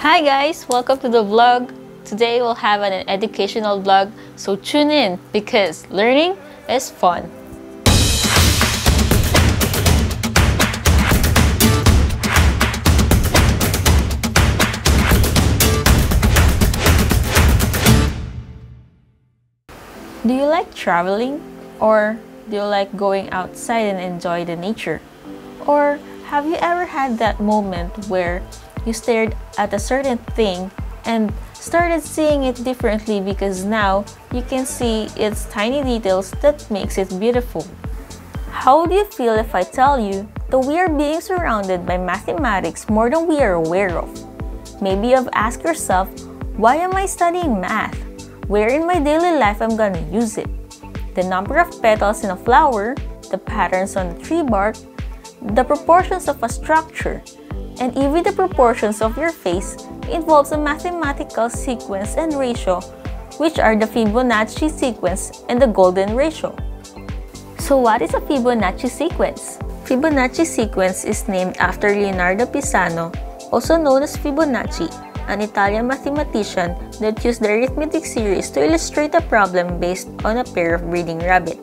Hi guys, welcome to the vlog. Today we'll have an educational vlog, so tune in because learning is fun. Do you like traveling? Or do you like going outside and enjoy the nature? Or have you ever had that moment where you stared at a certain thing and started seeing it differently because now you can see its tiny details that makes it beautiful? How would you feel if I tell you that we are being surrounded by mathematics more than we are aware of? Maybe you've asked yourself, why am I studying math? Where in my daily life I'm gonna use it? The number of petals in a flower, the patterns on the tree bark, the proportions of a structure, and even the proportions of your face involves a mathematical sequence and ratio, which are the Fibonacci sequence and the golden ratio. So what is a Fibonacci sequence? Fibonacci sequence is named after Leonardo Pisano, also known as Fibonacci, an Italian mathematician that used the arithmetic series to illustrate a problem based on a pair of breeding rabbit.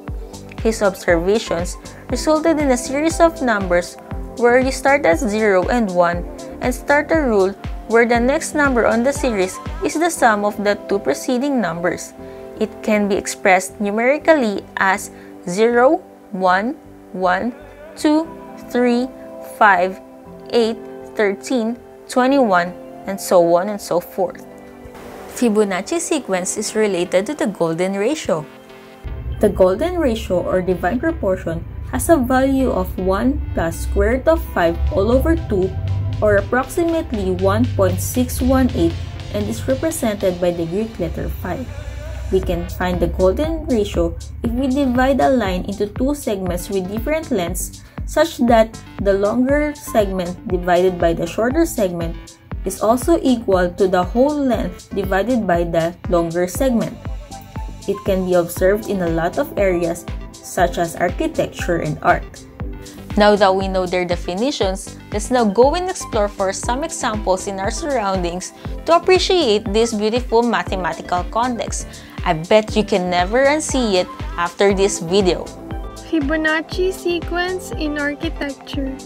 His observations resulted in a series of numbers where you start at 0 and 1 and start a rule where the next number on the series is the sum of the two preceding numbers. It can be expressed numerically as 0, 1, 1, 2, 3, 5, 8, 13, 21, and so on and so forth. Fibonacci sequence is related to the golden ratio. The golden ratio or divine proportion has a value of 1 plus square root of phi all over 2 or approximately 1.618 and is represented by the Greek letter 5. We can find the golden ratio if we divide a line into two segments with different lengths such that the longer segment divided by the shorter segment is also equal to the whole length divided by the longer segment. It can be observed in a lot of areas such as architecture and art. Now that we know their definitions, let's now go and explore for some examples in our surroundings to appreciate this beautiful mathematical context. I bet you can never unsee it after this video. Fibonacci sequence in architecture.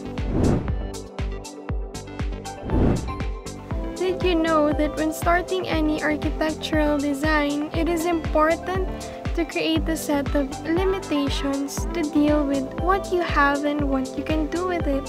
Did you know that when starting any architectural design, it is important to create a set of limitations to deal with what you have and what you can do with it.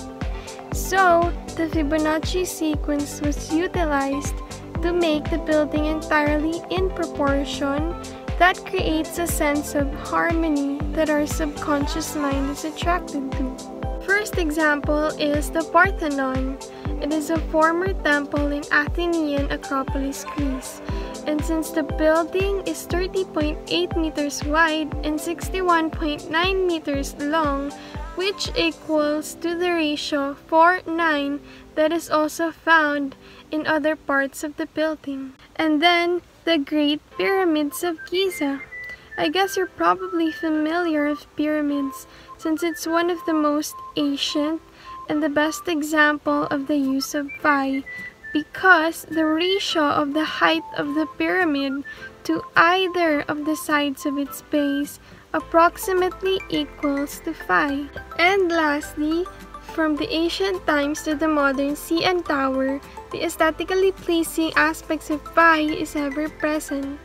So, the Fibonacci sequence was utilized to make the building entirely in proportion that creates a sense of harmony that our subconscious mind is attracted to. First example is the Parthenon. It is a former temple in Athenian Acropolis, Greece and since the building is 30.8 meters wide and 61.9 meters long, which equals to the ratio 4-9 that is also found in other parts of the building. And then, the Great Pyramids of Giza. I guess you're probably familiar with pyramids since it's one of the most ancient and the best example of the use of phi because the ratio of the height of the pyramid to either of the sides of its base approximately equals to phi. And lastly, from the ancient times to the modern CN Tower, the aesthetically pleasing aspects of phi is ever present.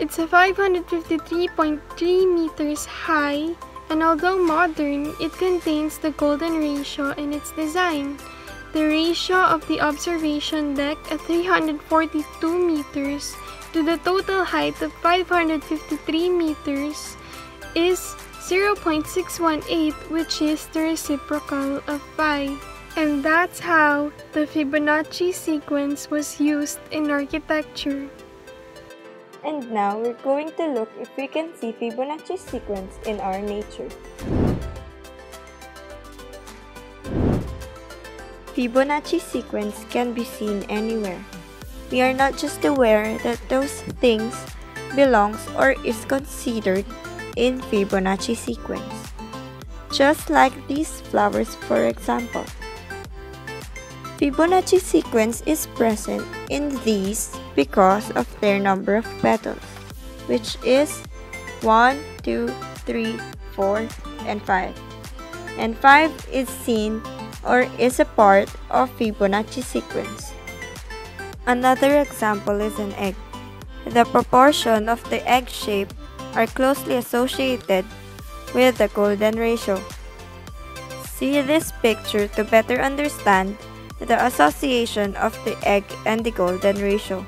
It's a 553.3 meters high, and although modern, it contains the golden ratio in its design. The ratio of the observation deck at 342 meters to the total height of 553 meters is 0.618 which is the reciprocal of phi. And that's how the Fibonacci sequence was used in architecture. And now we're going to look if we can see Fibonacci sequence in our nature. Fibonacci sequence can be seen anywhere. We are not just aware that those things belongs or is considered in Fibonacci sequence. Just like these flowers for example. Fibonacci sequence is present in these because of their number of petals, which is 1, 2, 3, 4, and 5. And 5 is seen or is a part of Fibonacci sequence. Another example is an egg. The proportion of the egg shape are closely associated with the golden ratio. See this picture to better understand the association of the egg and the golden ratio.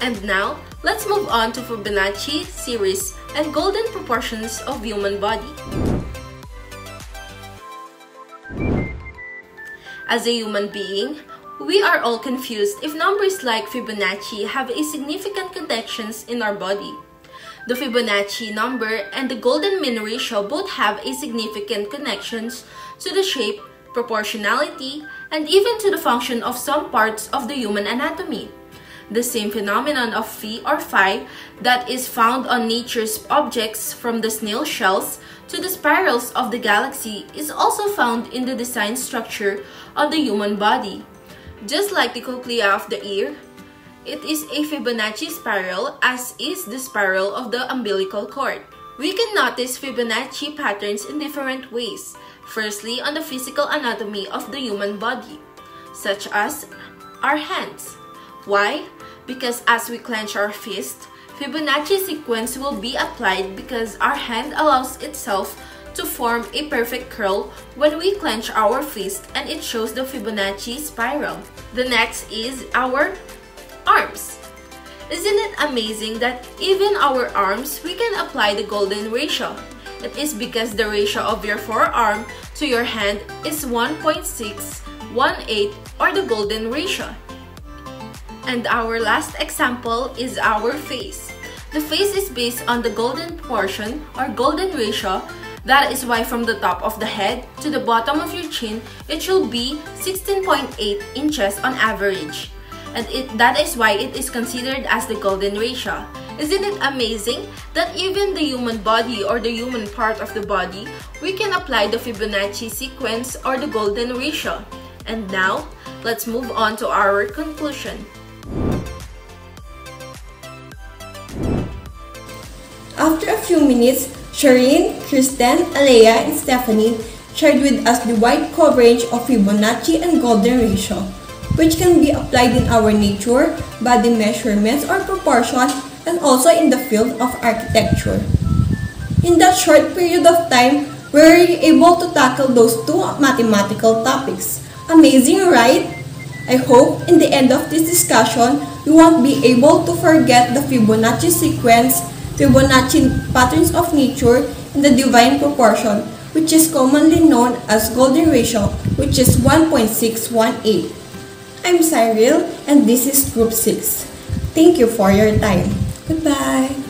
And now, let's move on to Fibonacci series and golden proportions of human body. As a human being, we are all confused if numbers like Fibonacci have a significant connections in our body. The Fibonacci number and the golden mean ratio both have a significant connections to the shape, proportionality, and even to the function of some parts of the human anatomy. The same phenomenon of phi or phi that is found on nature's objects from the snail shells to the spirals of the galaxy is also found in the design structure of the human body. Just like the cochlea of the ear, it is a Fibonacci spiral as is the spiral of the umbilical cord. We can notice Fibonacci patterns in different ways. Firstly, on the physical anatomy of the human body, such as our hands. Why? Because as we clench our fist, Fibonacci sequence will be applied because our hand allows itself to form a perfect curl when we clench our fist and it shows the Fibonacci spiral. The next is our arms. Isn't it amazing that even our arms, we can apply the golden ratio? It is because the ratio of your forearm to your hand is 1.618 or the golden ratio. And our last example is our face. The face is based on the golden portion or golden ratio that is why from the top of the head to the bottom of your chin, it should be 16.8 inches on average. And it, that is why it is considered as the golden ratio. Isn't it amazing that even the human body or the human part of the body, we can apply the Fibonacci sequence or the golden ratio? And now, let's move on to our conclusion. After a few minutes, Shareen, Kristen, Alea, and Stephanie shared with us the wide coverage of Fibonacci and golden ratio, which can be applied in our nature, body measurements or proportion, and also in the field of architecture. In that short period of time, we were able to tackle those two mathematical topics. Amazing, right? I hope in the end of this discussion, you won't be able to forget the Fibonacci sequence Fibonacci patterns of nature in the divine proportion, which is commonly known as golden ratio, which is 1.618. I'm Cyril, and this is Group 6. Thank you for your time. Goodbye.